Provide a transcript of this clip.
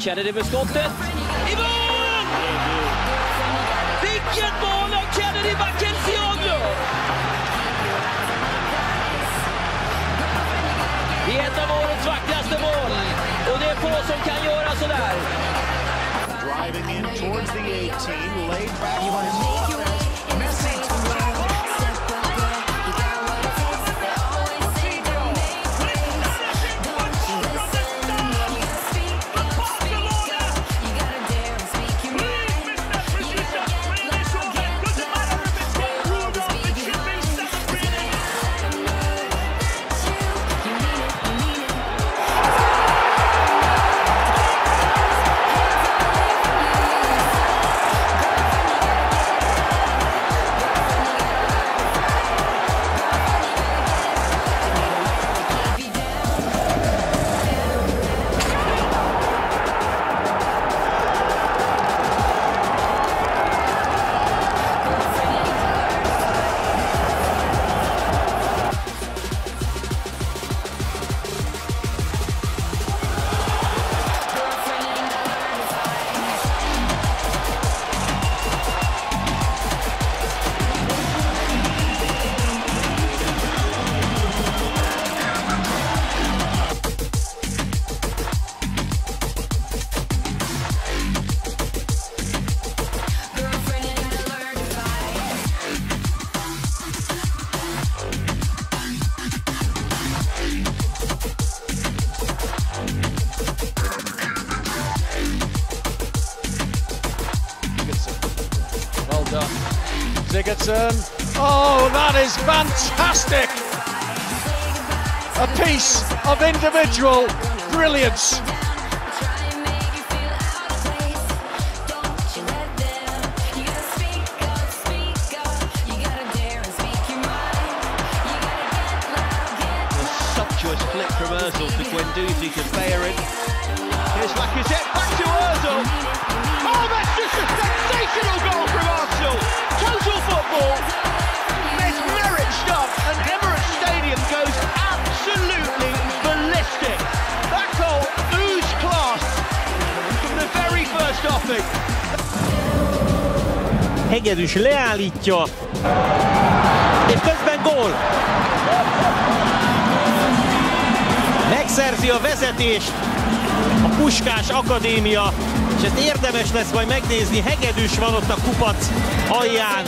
Kennedy med skottet. I mål! Vilket mål av Kennedy Bakircioglu! Det är ett av årets vackraste mål och det är få som kan göra så där. Driving in towards the 18, laid back. Sigurdsson. Oh, that is fantastic. A piece of individual brilliance. Sumptuous flick from Ozil to Guendouzi to Bellerin. Here's Lacazette back to Ozil. Offing. Hegedűs leállítja, és közben gól! Megszerzi a vezetést a Puskás Akadémia, és ezt érdemes lesz majd megnézni, Hegedűs van ott a kupac alján,